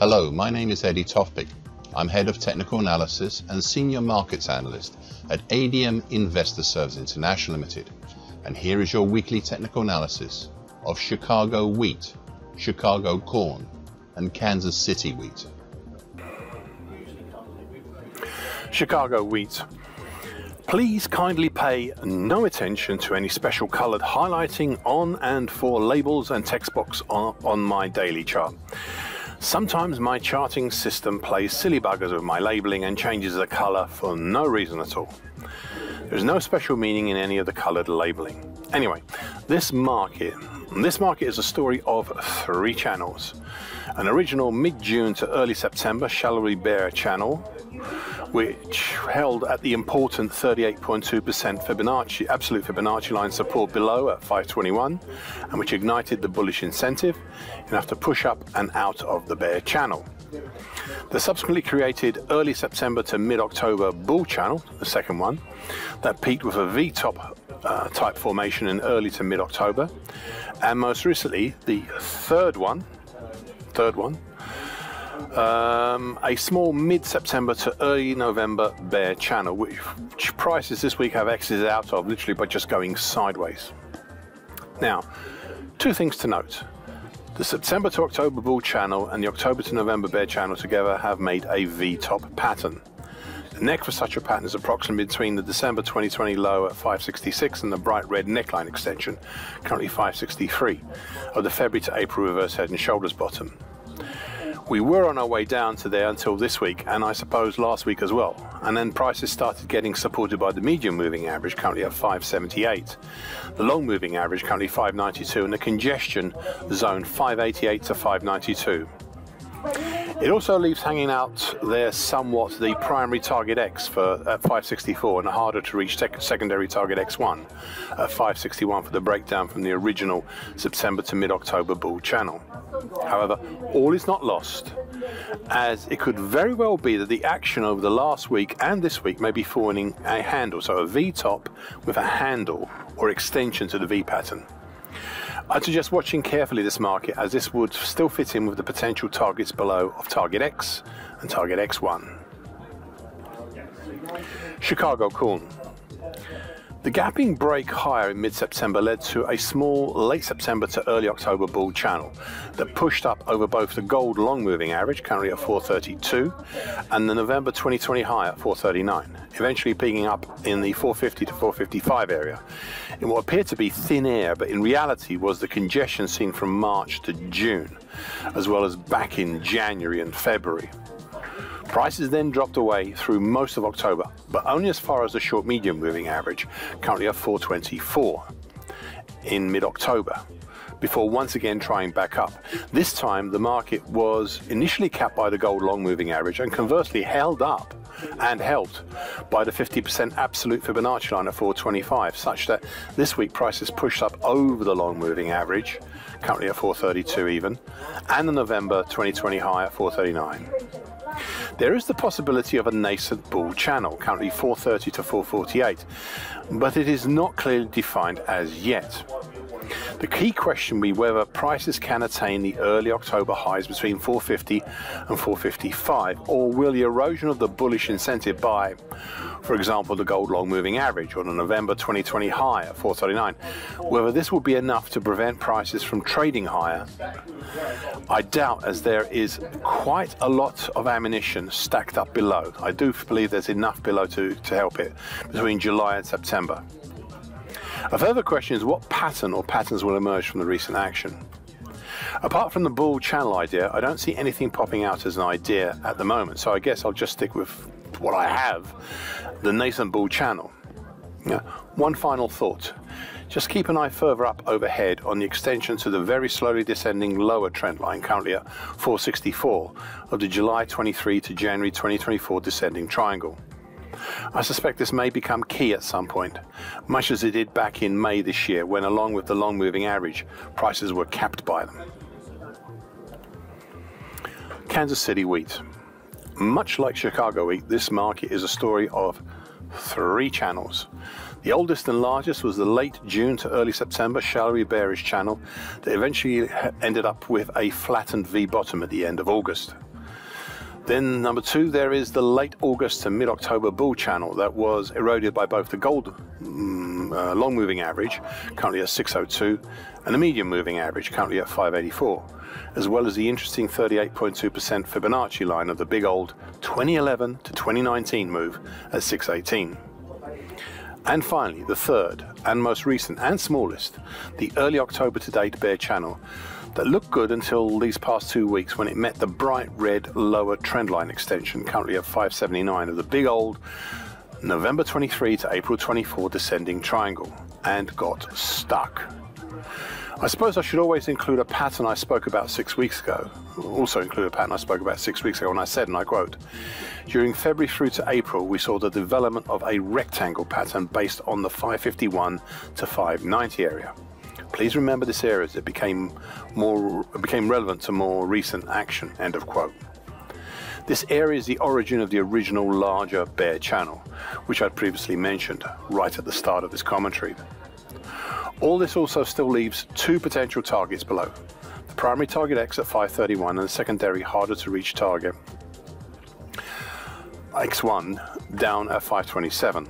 Hello, my name is Eddie Tofpik. I'm Head of Technical Analysis and Senior Markets Analyst at ADM Investor Services International Limited. And here is your weekly technical analysis of Chicago wheat, Chicago corn, and Kansas City wheat. Chicago wheat. Please kindly pay no attention to any special coloured highlighting on and for labels and text box on, on my daily chart. Sometimes my charting system plays silly buggers with my labeling and changes the color for no reason at all. There's no special meaning in any of the colored labeling. Anyway, this market, this market is a story of three channels. An original mid-June to early September shallow bear channel which held at the important 38.2% Fibonacci, absolute Fibonacci line support below at 521, and which ignited the bullish incentive enough to push up and out of the bear channel. The subsequently created early September to mid-October bull channel, the second one, that peaked with a V-top uh, type formation in early to mid-October, and most recently the third one, third one, um, a small mid-September to early November bear channel, which, which prices this week have exited out of literally by just going sideways. Now, two things to note. The September to October bull channel and the October to November bear channel together have made a V-top pattern. The neck for such a pattern is approximately between the December 2020 low at 566 and the bright red neckline extension, currently 563, of the February to April reverse head and shoulders bottom. We were on our way down to there until this week, and I suppose last week as well. And then prices started getting supported by the medium moving average, currently at 578. The long moving average, currently 592, and the congestion zone 588 to 592. It also leaves hanging out there somewhat the primary target X for uh, at 564 and a harder to reach secondary target X1 at uh, 561 for the breakdown from the original September to mid-October bull channel. However, all is not lost, as it could very well be that the action over the last week and this week may be forming a handle, so a V top with a handle or extension to the V pattern. I'd suggest watching carefully this market as this would still fit in with the potential targets below of target X and target X1. Chicago corn. The gapping break higher in mid-September led to a small late September to early October bull channel that pushed up over both the gold long moving average, currently at 432, and the November 2020 high at 439, eventually peaking up in the 450 to 455 area in what appeared to be thin air, but in reality was the congestion seen from March to June, as well as back in January and February. Prices then dropped away through most of October, but only as far as the short medium moving average, currently at 424 in mid October, before once again trying back up. This time the market was initially capped by the gold long moving average and conversely held up and helped by the 50% absolute Fibonacci line at 425, such that this week prices pushed up over the long moving average, currently at 432 even, and the November 2020 high at 439. There is the possibility of a nascent bull channel, currently 430 to 448, but it is not clearly defined as yet. The key question will be whether prices can attain the early October highs between 450 and 455, or will the erosion of the bullish incentive by, for example, the gold long moving average on a November 2020 high at 439, whether this will be enough to prevent prices from trading higher. I doubt as there is quite a lot of ammunition stacked up below. I do believe there's enough below to, to help it between July and September. A further question is what pattern or patterns will emerge from the recent action? Apart from the bull channel idea, I don't see anything popping out as an idea at the moment, so I guess I'll just stick with what I have, the nascent bull channel. One final thought. Just keep an eye further up overhead on the extension to the very slowly descending lower trend line, currently at 464, of the July 23 to January 2024 descending triangle. I suspect this may become key at some point, much as it did back in May this year when along with the long moving average, prices were capped by them. Kansas City wheat. Much like Chicago wheat, this market is a story of three channels. The oldest and largest was the late June to early September shallowy bearish channel that eventually ended up with a flattened V bottom at the end of August. Then number two, there is the late August to mid-October bull channel that was eroded by both the gold mm, uh, long moving average, currently at 602, and the medium moving average, currently at 584, as well as the interesting 38.2% Fibonacci line of the big old 2011 to 2019 move at 618. And finally, the third and most recent and smallest, the early October to date bear channel that looked good until these past two weeks when it met the bright red lower trendline extension, currently at 579 of the big old November 23 to April 24 descending triangle, and got stuck. I suppose I should always include a pattern I spoke about six weeks ago. Also include a pattern I spoke about six weeks ago when I said, and I quote, during February through to April, we saw the development of a rectangle pattern based on the 551 to 590 area. Please remember this area as it became more became relevant to more recent action. End of quote. This area is the origin of the original larger bear channel, which I'd previously mentioned right at the start of this commentary. All this also still leaves two potential targets below. The primary target X at 531 and the secondary harder to reach target X1 down at 527.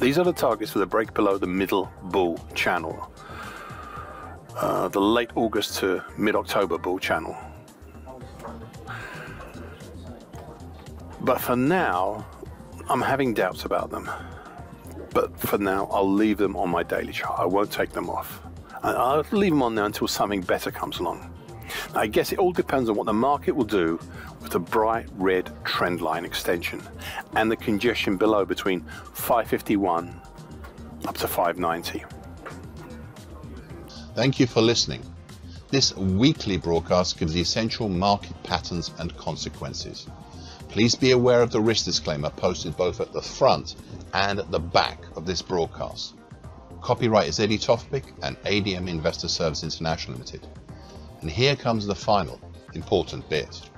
These are the targets for the break below the middle bull channel. Uh, the late August to mid-October bull channel. But for now, I'm having doubts about them. But for now, I'll leave them on my daily chart. I won't take them off. I'll leave them on there until something better comes along. I guess it all depends on what the market will do with the bright red trend line extension and the congestion below between 551 up to 590. Thank you for listening. This weekly broadcast gives the essential market patterns and consequences. Please be aware of the risk disclaimer posted both at the front and at the back of this broadcast. Copyright is Eddie Tofpik and ADM Investor Service International Limited. And here comes the final important bit.